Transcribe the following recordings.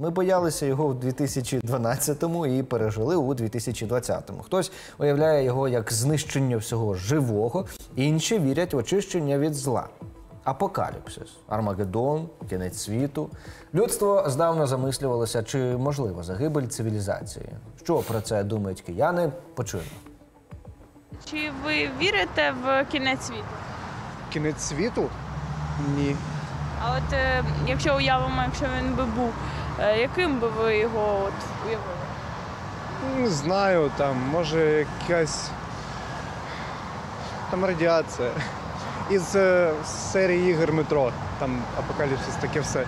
Ми боялися його в 2012-му і пережили у 2020-му. Хтось уявляє його як знищення всього живого, інші вірять в очищення від зла. Апокаліпсис, Армагеддон, кінець світу. Людство здавна замислювалося, чи можлива загибель цивілізації. Що про це думають кияни? Почуємо. Чи ви вірите в кінець світу? Кінець світу? Ні. А от е, якщо уявимо, якщо він би був, яким би ви його от уявили? Не знаю, там, може якась там радіація. Із е, серії ігор метро. Там апокаліпсис, таке все.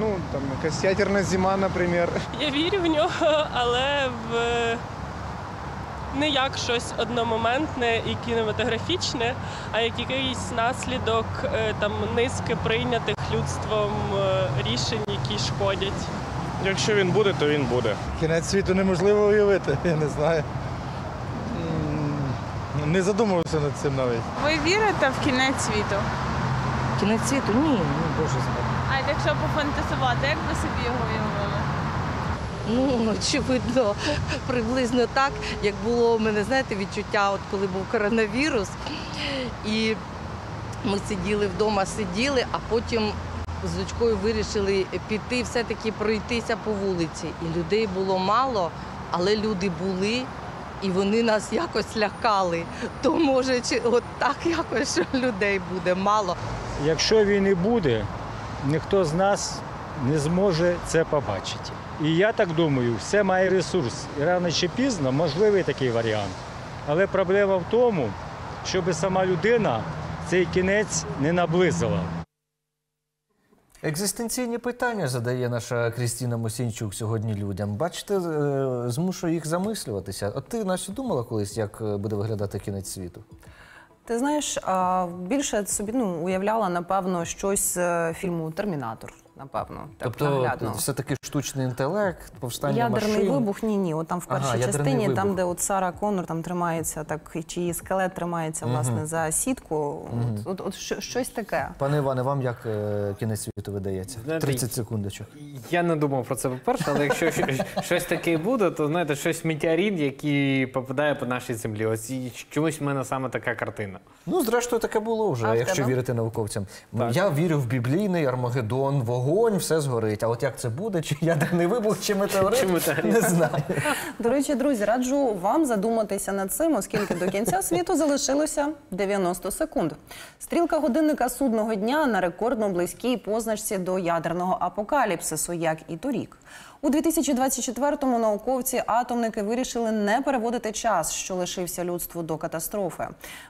Ну, там якась ядерна зима, наприклад. Я вірю в нього, але в не як щось одномоментне і кінематографічне, а як якийсь наслідок е, там низки прийнятих людством е, рішень, які шкодять. Якщо він буде, то він буде. Кінець світу неможливо уявити, я не знаю. Не задумувався над цим навіть. Ви вірите в кінець світу? Кінець світу? Ні, ні, боже збав. А якщо пофантазувати, як ви собі його уявили? Ну, очевидно, приблизно так, як було у мене, знаєте, відчуття, от коли був коронавірус, і ми сиділи вдома, сиділи, а потім з дочкою вирішили піти, все-таки пройтися по вулиці. І людей було мало, але люди були. І вони нас якось лякали. То може, от так якось що людей буде мало. Якщо він і буде, ніхто з нас не зможе це побачити. І я так думаю, все має ресурс. І рано чи пізно можливий такий варіант. Але проблема в тому, щоб сама людина цей кінець не наблизила. Екзистенційні питання задає наша Крістіна Мосінчук сьогодні людям. Бачите, е, змушує їх замислюватися. От ти Настя, думала колись, як е, буде виглядати кінець світу? Ти знаєш, більше собі ну, уявляла, напевно, щось з е, фільму Термінатор. Напевно, так тобто, наглядно. все-таки штучний інтелект, повстання Ядерний машин. вибух, ні, ні. От там в першій ядерний частині, там, вибух. де от Сара Коннор там тримається, так чи її скелет тримається власне за сітку. От, от, от щось таке. Пане Іване, вам як е, кінець світу видається? Знаєте, 30 секундочок. Я не думав про це по-перше, але якщо щось таке буде, то знаєте, щось метеорит, який попадає по нашій землі. Ось чомусь в мене саме така картина. Ну, зрештою, таке було вже, А якщо вірити науковцям. Так. Я вірю в біблійний Армагеддон, вогонь, все згорить. А от як це буде, чи ядерний вибух, чи метеорит, Чи метеорит. не знаю. До речі, друзі, раджу вам задуматися над цим, оскільки до кінця світу залишилося 90 секунд. Стрілка годинника судного дня на рекордно близькій позначці до ядерного апокаліпсису, як і торік. У 2024-му науковці-атомники вирішили не переводити час, що лишився людству до катастрофи.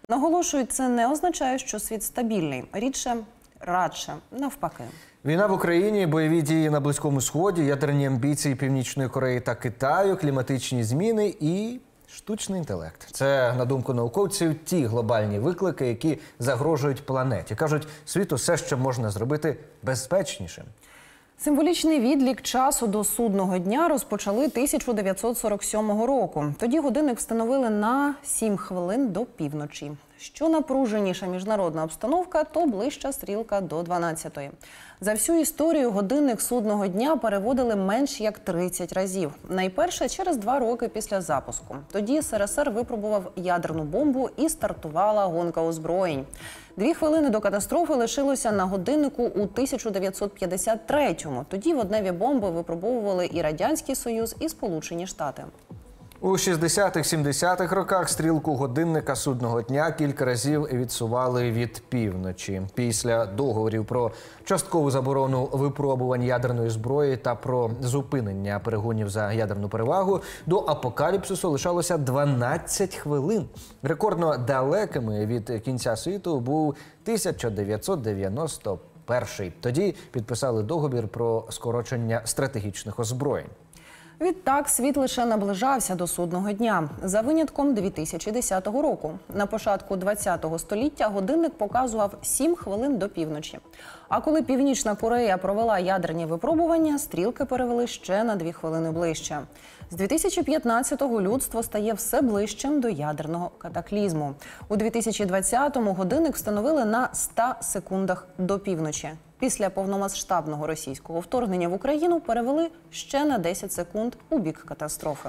Наголошують, це не означає, що світ стабільний. Рідше, радше, навпаки. Війна в Україні, бойові дії на Близькому Сході, ядерні амбіції Північної Кореї та Китаю, кліматичні зміни і штучний інтелект. Це, на думку науковців, ті глобальні виклики, які загрожують планеті. Кажуть, світу все ще можна зробити безпечнішим. Символічний відлік часу до судного дня розпочали 1947 року. Тоді годинник встановили на 7 хвилин до півночі. Що напруженіша міжнародна обстановка, то ближча стрілка до 12-ї. За всю історію годинник судного дня переводили менш як 30 разів. Найперше через два роки після запуску. Тоді СРСР випробував ядерну бомбу і стартувала гонка озброєнь. Дві хвилини до катастрофи лишилося на годиннику у 1953-му. Тоді водневі бомби випробовували і Радянський Союз, і Сполучені Штати. У 60-70-х роках стрілку годинника судного дня кілька разів відсували від півночі. Після договорів про часткову заборону випробувань ядерної зброї та про зупинення перегонів за ядерну перевагу до апокаліпсису лишалося 12 хвилин. Рекордно далекими від кінця світу був 1991. Тоді підписали договір про скорочення стратегічних озброєнь. Відтак світ лише наближався до судного дня за винятком 2010 року. На початку 20-го століття годинник показував 7 хвилин до півночі. А коли Північна Корея провела ядерні випробування, стрілки перевели ще на 2 хвилини ближче. З 2015-го людство стає все ближчим до ядерного катаклізму. У 2020-му годинник встановили на 100 секундах до півночі. Після повномасштабного російського вторгнення в Україну перевели ще на 10 секунд у бік катастрофи.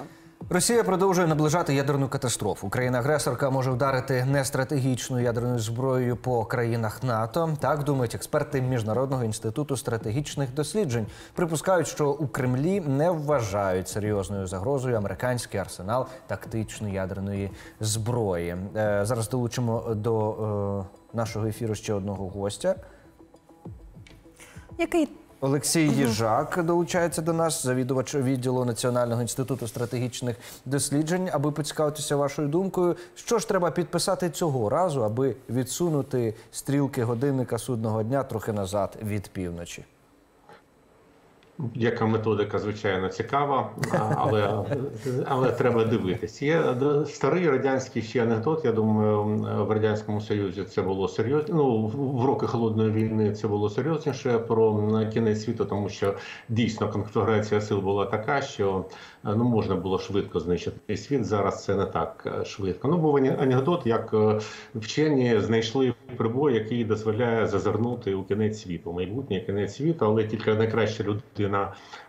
Росія продовжує наближати ядерну катастрофу. Країна-агресорка може вдарити нестратегічною ядерною зброєю по країнах НАТО. Так думають експерти Міжнародного інституту стратегічних досліджень. Припускають, що у Кремлі не вважають серйозною загрозою американський арсенал тактичної ядерної зброї. Е, зараз долучимо до е, нашого ефіру ще одного гостя. Який? Олексій Єжак долучається до нас, завідувач відділу Національного інституту стратегічних досліджень, аби поцікавитися вашою думкою, що ж треба підписати цього разу, аби відсунути стрілки годинника судного дня трохи назад від півночі. Яка методика, звичайно, цікава, але, але треба дивитись. Є д- старий радянський ще анекдот. Я думаю, в радянському союзі це було серйозно. Ну в- роки холодної війни це було серйозніше про кінець світу, тому що дійсно конфігурація сил була така, що е, ну можна було швидко знищити світ. Зараз це не так е, швидко. Ну був анекдот, як е, вчені знайшли прибой, який дозволяє зазирнути у кінець світу, майбутнє кінець світу, але тільки найкраща людина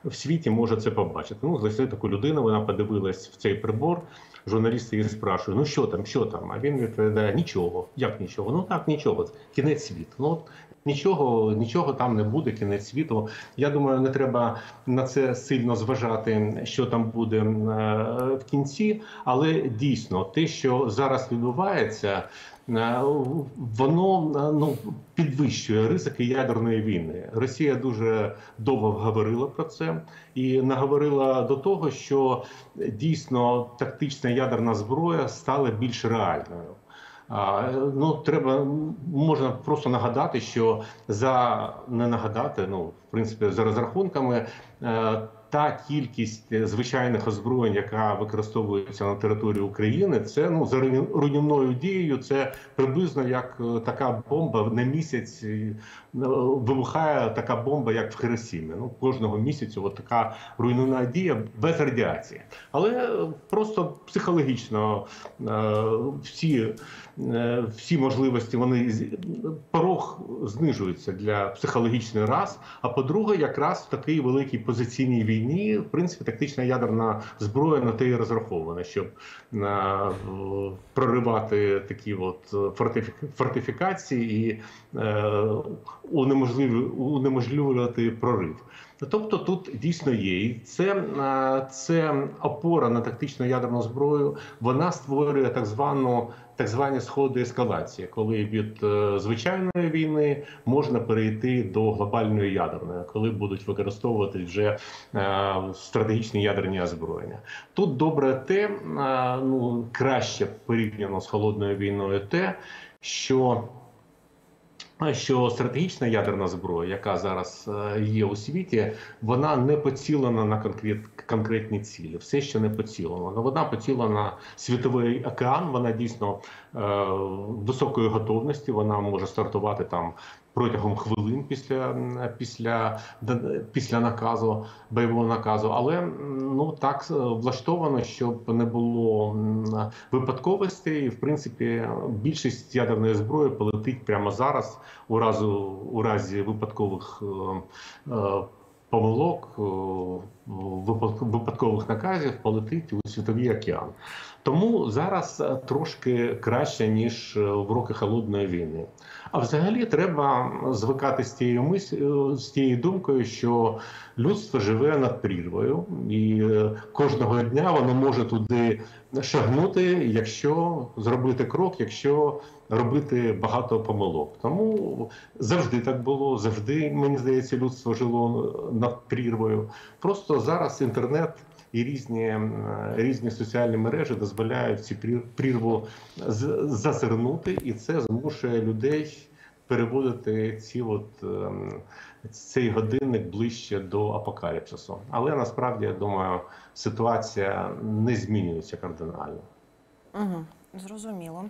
в світі може це побачити. Ну, зайшли таку людину, вона подивилась в цей прибор. Журналісти її спрашують, ну що там, що там? А він відповідає: нічого. Як нічого? Ну так, нічого. Кінець світу. Ну от нічого, нічого там не буде, кінець світу. Я думаю, не треба на це сильно зважати, що там буде е, в кінці, але дійсно те, що зараз відбувається. Е, Воно е, ну підвищує ризики ядерної війни. Росія дуже довго говорила про це і наговорила до того, що дійсно тактична ядерна зброя стала більш реальною. Ну, треба можна просто нагадати, що за не нагадати, ну в принципі, за розрахунками. Е, Та кількість звичайних озброєнь, яка використовується на території України, це ну за руйнівною дією. Це приблизно як е, така бомба на місяць е, вибухає така бомба, як в Хиросімі. Ну кожного місяцю от така руйнівна дія без радіації, але е, просто психологічно е, всі, е, всі можливості вони порог знижується для психологічної раз. А по-друге, якраз в такій великій позиційній війні, в принципі, тактична ядерна зброя на те і розрахована, щоб на проривати такі от фортифі- фортифікації і е, унеможливлю- унеможливлювати прорив. Тобто тут дійсно є і це, це опора на тактичну ядерну зброю. Вона створює так звану так звані сходи ескалації, коли від е, звичайної війни можна перейти до глобальної ядерної, коли будуть використовувати вже е, стратегічні ядерні озброєння. Тут добре те, ну краще порівняно з холодною війною, те, що що стратегічна ядерна зброя, яка зараз е, є у світі, вона не поцілена на конкрет, конкретні цілі. Все ще не поцілено. Но вона поцілена на світовий океан. Вона дійсно е, високої готовності. Вона може стартувати там. Протягом хвилин після після після наказу бойового наказу, але ну так е, влаштовано, щоб не було випадковостей. В принципі, більшість ядерної зброї полетить прямо зараз, у разу у разі випадкових е, е, помилок, е, випадкових наказів полетить у світовий океан. Тому зараз е, трошки краще ніж е, в роки холодної війни. А взагалі треба звикати з тією мис... з тією думкою, що людство живе над прірвою, і кожного дня воно може туди шагнути, якщо зробити крок, якщо робити багато помилок. Тому завжди так було, завжди мені здається, людство жило над прірвою. Просто зараз інтернет. І різні різні соціальні мережі дозволяють ці прір- прірву зазирнути, і це змушує людей переводити ці от ем, цей годинник ближче до апокаліпсису. Але насправді я думаю, ситуація не змінюється кардинально. Угу, зрозуміло.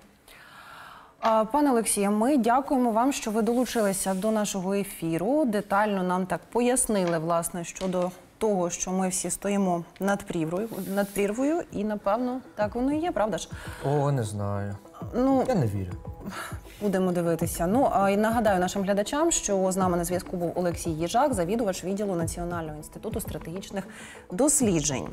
Пане Олексію, ми дякуємо вам, що ви долучилися до нашого ефіру. Детально нам так пояснили, власне, щодо того, що ми всі стоїмо над прірвою, над прірвою, і напевно так воно і є, правда ж? О, не знаю. Ну Я не вірю. Будемо дивитися. Ну а і нагадаю нашим глядачам, що з нами на зв'язку був Олексій Їжак, завідувач відділу Національного інституту стратегічних досліджень.